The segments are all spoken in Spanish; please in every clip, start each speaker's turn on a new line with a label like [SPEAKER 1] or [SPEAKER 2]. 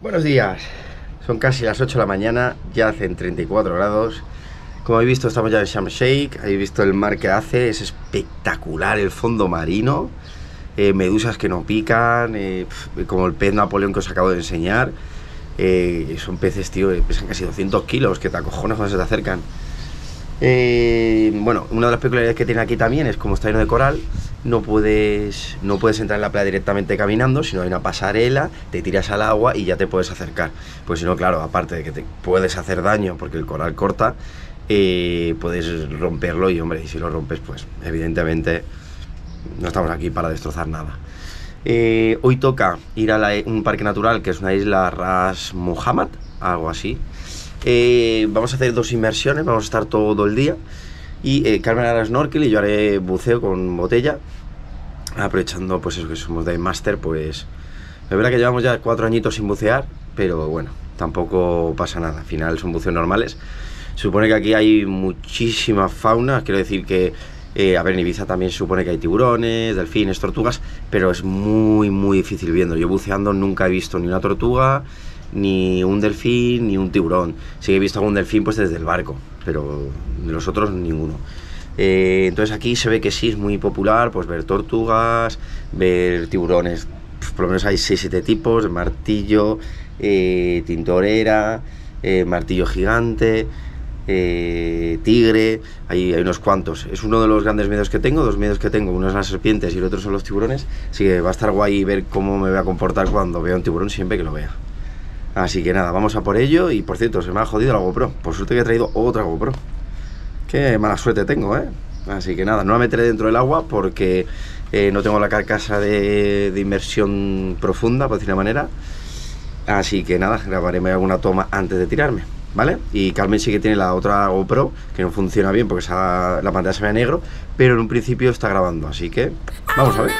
[SPEAKER 1] Buenos días. Son casi las 8 de la mañana, ya hacen 34 grados. Como habéis visto, estamos ya en Sharm Sheikh. Habéis visto el mar que hace, es espectacular el fondo marino. Eh, medusas que no pican, eh, como el pez Napoleón que os acabo de enseñar. Eh, son peces, tío, que pesan casi 200 kilos, que te acojonas cuando se te acercan. Bueno, una de las peculiaridades que tiene aquí también es como está lleno de coral, no puedes, no puedes entrar en la playa directamente caminando, sino hay una pasarela, te tiras al agua y ya te puedes acercar. Pues si no, claro, aparte de que te puedes hacer daño porque el coral corta, eh, puedes romperlo y, hombre, y si lo rompes, pues evidentemente no estamos aquí para destrozar nada. Eh, hoy toca ir a la- un parque natural que es una isla Ras Muhammad, algo así. Eh, vamos a hacer dos inmersiones, vamos a estar todo el día. Y eh, Carmen hará snorkel y yo haré buceo con botella. Aprovechando, pues eso que somos de máster, pues. Es verdad que llevamos ya cuatro añitos sin bucear, pero bueno, tampoco pasa nada. Al final son buceos normales. Supone que aquí hay muchísima fauna, quiero decir que. eh, a ver, en Ibiza también supone que hay tiburones, delfines, tortugas, pero es muy, muy difícil viendo. Yo buceando nunca he visto ni una tortuga, ni un delfín, ni un tiburón. Sí he visto algún delfín pues desde el barco, pero de los otros ninguno. Eh, entonces aquí se ve que sí es muy popular pues ver tortugas, ver tiburones, Pf, por lo menos hay 6-7 tipos, martillo, eh, tintorera, eh, martillo gigante, tigre, hay, hay unos cuantos. Es uno de los grandes miedos que tengo, dos miedos que tengo, uno es las serpientes y el otro son los tiburones, así que va a estar guay ver cómo me voy a comportar cuando vea un tiburón siempre que lo vea. Así que nada, vamos a por ello. Y por cierto, se me ha jodido la GoPro. Por suerte que he traído otra GoPro. Qué mala suerte tengo, ¿eh? Así que nada, no la meteré dentro del agua porque eh, no tengo la carcasa de, inmersión profunda, por decir una manera. Así que nada, grabaré alguna toma antes de tirarme, ¿vale? Y Carmen sí que tiene la otra GoPro que no funciona bien porque la pantalla se ve negro, pero en un principio está grabando, así que vamos a ver.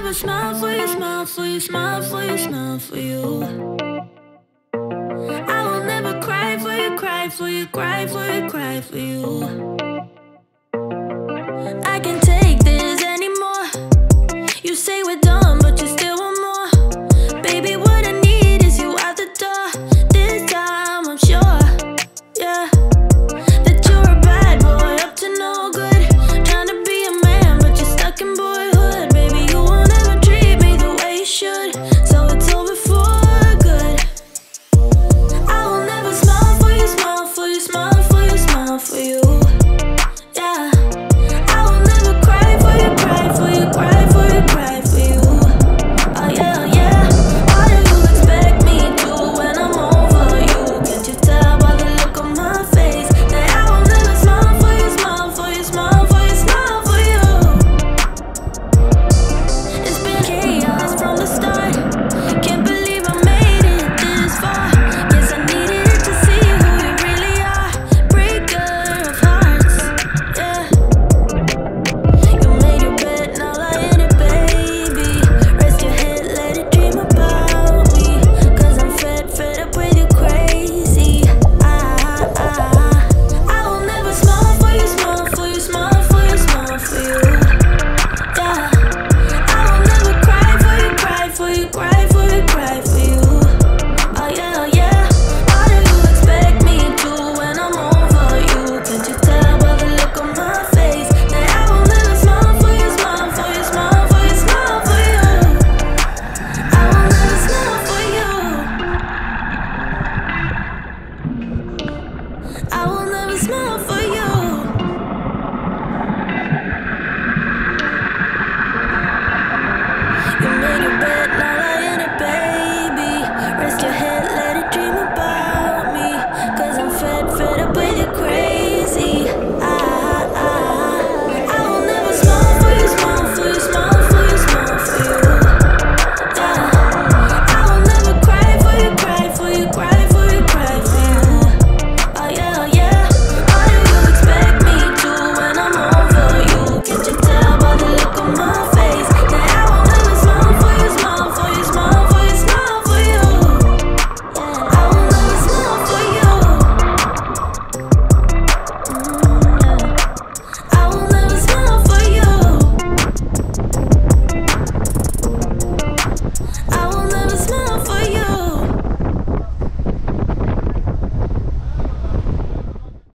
[SPEAKER 2] I can take